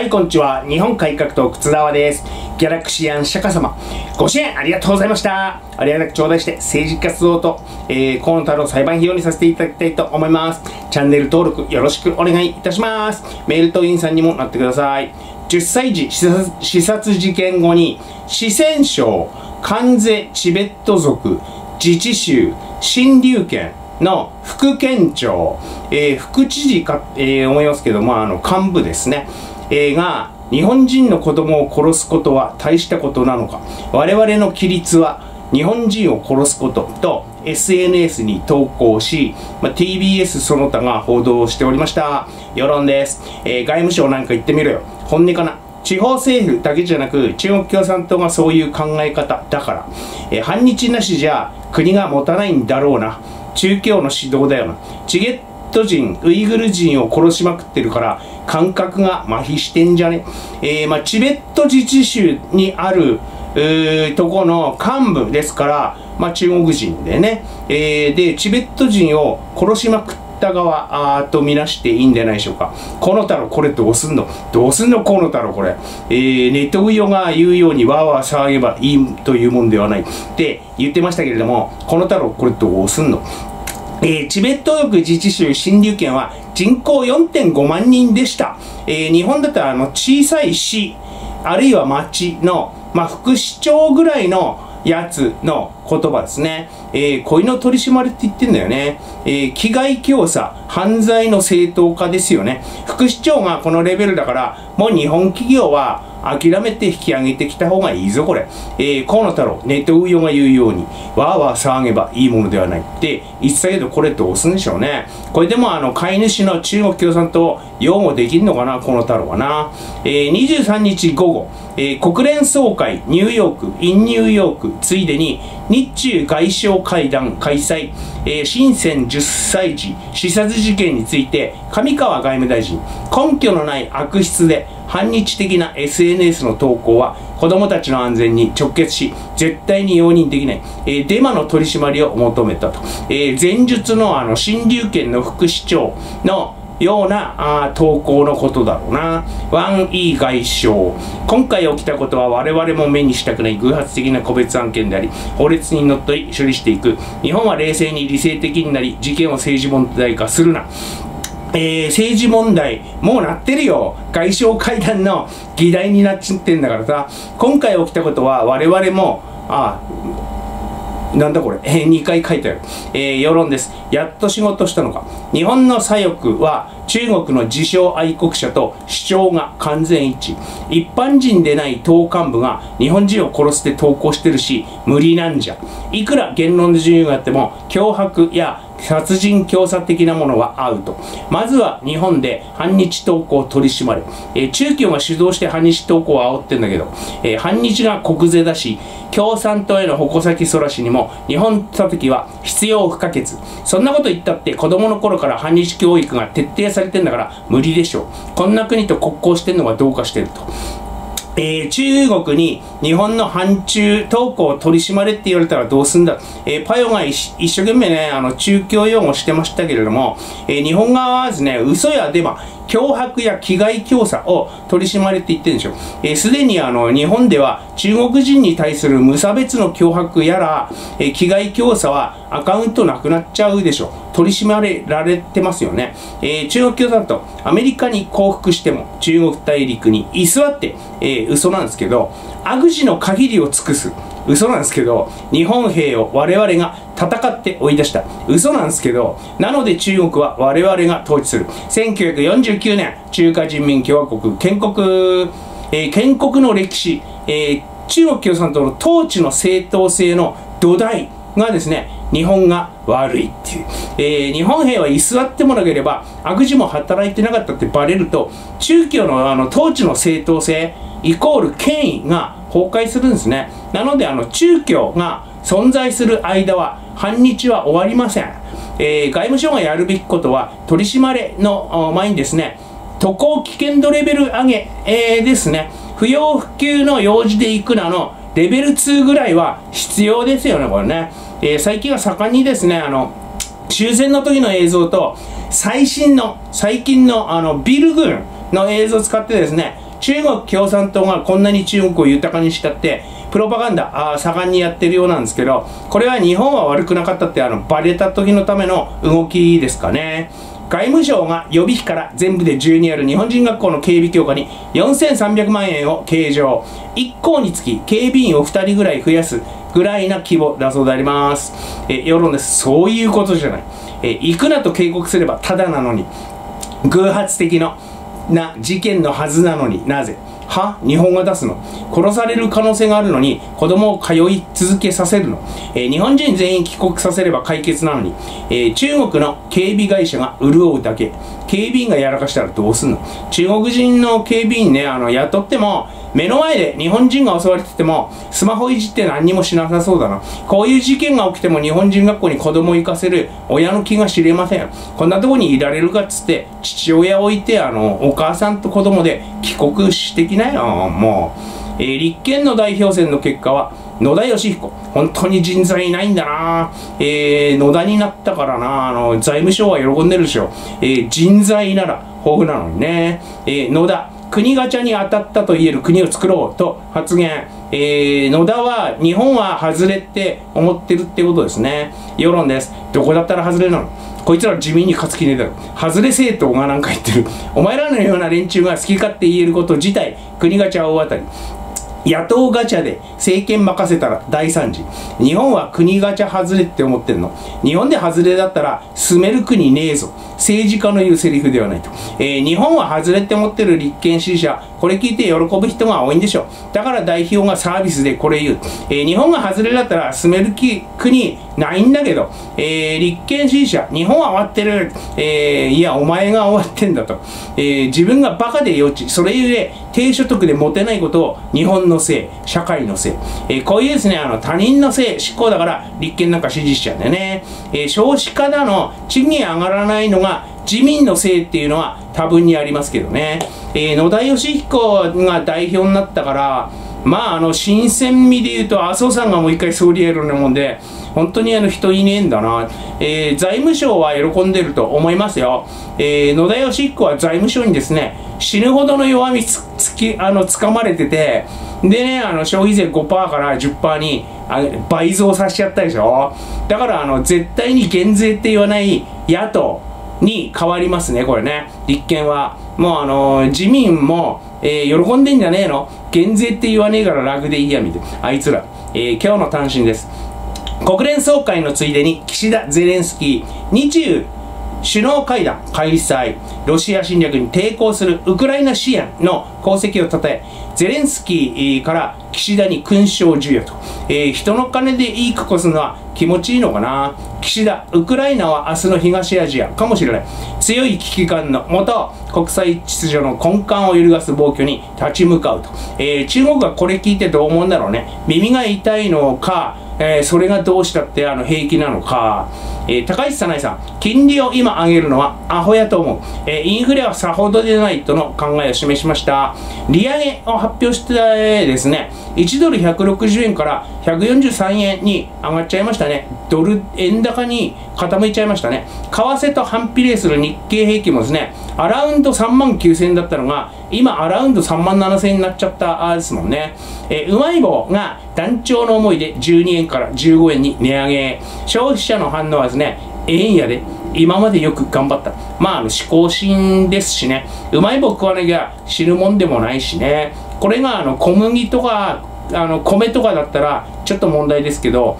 はい、こんにちは。日本改革党、靴沢です。ギャラクシアン釈迦様、ご支援ありがとうございました。ありがたく頂戴して、政治活動と、えー、河野太郎裁判費用にさせていただきたいと思います。チャンネル登録よろしくお願いいたします。メールとインさんにもなってください。10歳児視察事件後に、四川省、関税チベット族、自治州、新竜県、の副県庁、えー、副知事か、えー、思いますけども、あの、幹部ですね。えー、が日本人の子供を殺すことは大したことなのか。我々の規律は日本人を殺すことと SNS に投稿し、まあ、TBS その他が報道しておりました。世論です、えー、外務省なんか言ってみろよ。本音かな。地方政府だけじゃなく中国共産党がそういう考え方だから、えー、反日なしじゃ国が持たないんだろうな。中共の指導だよな。チゲット人ウイグル人を殺しまくってるから感覚が麻痺してんじゃねえー、まあ、チベット自治州にあるとこの幹部ですから、まあ、中国人でね、えー、でチベット人を殺しまくった側あとみなしていいんじゃないでしょうか河野太郎これどうすんのどうすんの河野太郎これ、えー、ネトウヨが言うようにわーわー騒げばいいというもんではないって言ってましたけれども河野太郎これどうすんのえー、チベット族自治州新竜県は人口4.5万人でした。えー、日本だったらあの小さい市、あるいは町の、まあ、副市長ぐらいのやつの言葉ですね。えー、恋の取り締まりって言ってんだよね。えー、危害強査、犯罪の正当化ですよね。副市長がこのレベルだから、もう日本企業は諦めて引き上げてきた方がいいぞ、これ。えー、河野太郎、ネット運用が言うように、わーわー騒げばいいものではないって言ってたけど、これどうすんでしょうね。これでも、あの、飼い主の中国共産党、擁護できんのかな、河野太郎はな。えー、23日午後、えー、国連総会、ニューヨーク、インニューヨーク、ついでに、日中外相会談開催、えー、深セン10歳児視察事件について、上川外務大臣、根拠のない悪質で反日的な SNS の投稿は子供たちの安全に直結し、絶対に容認できない、えー、デマの取り締まりを求めたと。えー、前述のあの、新竜県の副市長のようなあ投稿のことだろうな。ワン・イー外相。今回起きたことは我々も目にしたくない偶発的な個別案件であり、法律にのっとり処理していく。日本は冷静に理性的になり、事件を政治問題化するな。えー、政治問題、もうなってるよ。外相会談の議題になっちゃってんだからさ、今回起きたことは我々も、あなんだこれ、えー、2回書いてある。えー、世論です。やっと仕事したのか。日本の左翼は中国の自称愛国者と主張が完全一致。一般人でない党幹部が日本人を殺して投稿してるし、無理なんじゃ。いくら言論の自由があっても、脅迫や殺人教唆的なものはアウト。まずは日本で反日投稿を取り締まる。えー、中共が主導して反日投稿を煽ってんだけど、えー、反日が国税だし、共産党への矛先そらしにも日本叩きは必要不可欠。そんなこと言ったって子供の頃から反日教育が徹底されてんだから無理でしょう。こんな国と国交してんのがどうかしてると。えー、中国に日本の反中投稿を取り締まれって言われたらどうすんだ、えー、パヨが一生懸命ね、あの、中共用語してましたけれども、えー、日本側はですね、嘘やデマ、脅迫や危害強査を取り締まれて言ってるんでしょ。えす、でにあの、日本では中国人に対する無差別の脅迫やら、え危害強査はアカウントなくなっちゃうでしょ。取り締まれられてますよね。えー、中国共産党、アメリカに降伏しても中国大陸に居座って、えー、嘘なんですけど、悪事の限りを尽くす。嘘なんですけど、日本兵を我々が戦って追い出した。嘘なんですけど、なので中国は我々が統治する。1949年、中華人民共和国建国、えー、建国の歴史、えー、中国共産党の統治の正当性の土台がですね、日本が悪いっていう。えー、日本兵は居座ってもなければ悪事も働いてなかったってバレると、中共のあの統治の正当性、イコール権威が崩壊するんですね。なので、あの、中共が存在する間は、反日は終わりません。えー、外務省がやるべきことは、取り締まれの前にですね、渡航危険度レベル上げ、えー、ですね、不要不急の用事で行くなの、レベル2ぐらいは必要ですよね、これね。えー、最近は盛んにですね、あの、終戦の時の映像と、最新の、最近のあのビル群の映像を使ってですね、中国共産党がこんなに中国を豊かにしたって、プロパガンダ、あ盛んにやってるようなんですけど、これは日本は悪くなかったってあの、バレた時のための動きですかね。外務省が予備費から全部で12ある日本人学校の警備強化に4300万円を計上。1校につき警備員を2人ぐらい増やすぐらいな規模だそうであります。え世論です。そういうことじゃない。え行くなと警告すればただなのに、偶発的なな事件のはずなのになぜ？は日本が出すの。殺される可能性があるのに子供を通い続けさせるの、えー、日本人全員帰国させれば解決なのに、えー、中国の警備会社が潤うだけ。警備員がやらかしたらどうすんの。中国人の警備員ねあの雇っても目の前で日本人が襲われててもスマホいじって何にもしなさそうだな。こういう事件が起きても日本人学校に子供を行かせる親の気が知れません。こんなとこにいられるかっつって父親を置いてあのお母さんと子供で帰国してきなよ。もう、えー、立憲の代表選の結果は野田義彦。本当に人材いないんだな。えー、野田になったからな。あの財務省は喜んでるでしょ、えー、人材なら豊富なのにね、えー、野田。国ガチャに当たったと言える国を作ろうと発言。えー、野田は日本は外れって思ってるってことですね。世論です。どこだったら外れなの？こいつら地味に勝つ気ねえだろ。外れ政党がなんか言ってる。お前らのような連中が好き勝手言えること自体、国ガチャ大当たり。野党ガチャで政権任せたら大惨事。日本は国ガチャ外れって思ってんの。日本で外れだったら住める国ねえぞ。政治家の言うセリフではないと。えー、日本は外れって思ってる立憲支持者、これ聞いて喜ぶ人が多いんでしょう。だから代表がサービスでこれ言う。えー、日本が外れだったら住める国ないんだけど、えー、立憲支持者、日本は終わってる。え、いや、お前が終わってんだと。え、自分がバカで幼稚。それゆえ、低所得で持てないことを日本のせい、社会のせい。えー、こういうですね、あの、他人のせい、執行だから立憲なんか支持しちゃうんだよね。えー、少子化だの、賃金上がらないのが自民のせいっていうのは多分にありますけどね。えー、野田義彦が代表になったから、まあ、あの、新鮮味で言うと、麻生さんがもう一回総理やるようなもんで、本当にあの人いねえんだな。えー、財務省は喜んでると思いますよ。えー、野田義彦は財務省にですね、死ぬほどの弱みつつき、あの、掴まれてて、でね、あの、消費税5%から10%に倍増させちゃったでしょ。だから、あの、絶対に減税って言わない野党に変わりますね、これね。立憲は。もうあの、自民も、えー、喜んでんじゃねえの？減税って言わねえから楽でいいや、みたいな。あいつら。えー、今日の単身です。国連総会のついでに岸田・ゼレンスキー、日中首脳会談開催、ロシア侵略に抵抗するウクライナ支援の功績をたたえ、ゼレンスキーから岸田に勲章授与と、えー、人の金でいい格好すのは気持ちいいのかな？岸田、ウクライナは明日の東アジアかもしれない。強い危機感のもと、国際秩序の根幹を揺るがす暴挙に立ち向かうと。えー、中国はこれ聞いてどう思うんだろうね。耳が痛いのか、えー、それがどうしたってあの平気なのか、えー、高市早苗さん、金利を今上げるのはアホやと思う。えー、インフレはさほどでないとの考えを示しました。利上げを発表してですね、1ドル160円から143円に上がっちゃいましたね。ドル円高に傾いちゃいましたね。為替と反比例する日経平均もですね、アラウンド3万9000円だったのが、今アラウンド3万7000円になっちゃったですもんね。えー、うまい棒が団長の思いで12円から15円に値上げ。消費者の反応はですね、円やで、今までよく頑張った。まあ、あの、思考心ですしね。うまい棒食わなきゃ死ぬもんでもないしね。これが、あの、小麦とか、あの、米とかだったら、ちょっと問題ですけど、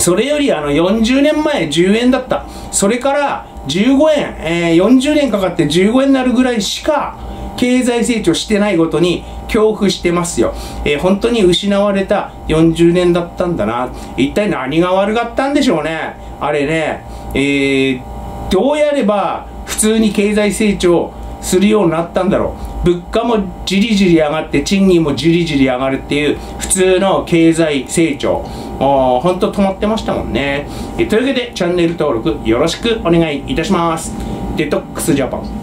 それよりあの40年前10円だった。それから15円、えー、40年かかって15円になるぐらいしか経済成長してないことに恐怖してますよ。えー、本当に失われた40年だったんだな。一体何が悪かったんでしょうね。あれね、えー、どうやれば普通に経済成長するようになったんだろう。物価もじりじり上がって賃金もじりじり上がるっていう普通の経済成長。本当止まってましたもんね。えというわけでチャンネル登録よろしくお願いいたします。デトックスジャパン。